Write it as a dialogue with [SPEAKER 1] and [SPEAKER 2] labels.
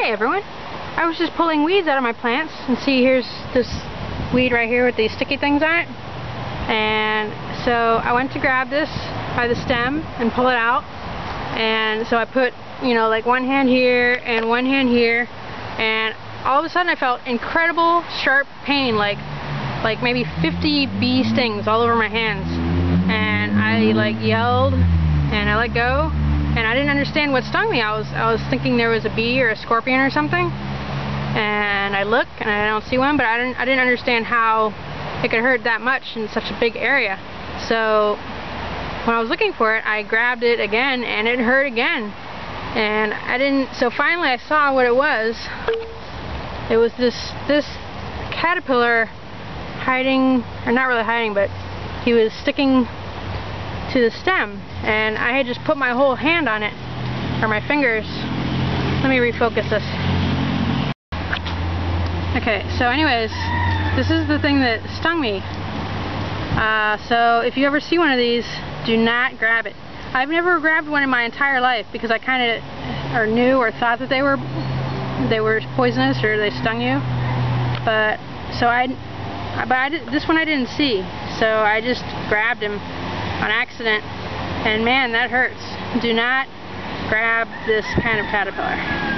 [SPEAKER 1] Hey everyone, I was just pulling weeds out of my plants and see here's this weed right here with these sticky things on it. And so I went to grab this by the stem and pull it out. And so I put you know like one hand here and one hand here. And all of a sudden I felt incredible sharp pain like like maybe 50 bee stings all over my hands. And I like yelled and I let go and I didn't understand what stung me. I was I was thinking there was a bee or a scorpion or something, and I look and I don't see one, but I didn't I didn't understand how it could hurt that much in such a big area. So when I was looking for it, I grabbed it again and it hurt again, and I didn't. So finally, I saw what it was. It was this this caterpillar hiding, or not really hiding, but he was sticking to the stem and I had just put my whole hand on it or my fingers. Let me refocus this. Okay so anyways this is the thing that stung me. Uh, so if you ever see one of these do not grab it. I've never grabbed one in my entire life because I kind of or knew or thought that they were they were poisonous or they stung you. But so I but I this one I didn't see. So I just grabbed him on accident. And man that hurts. Do not grab this kind of caterpillar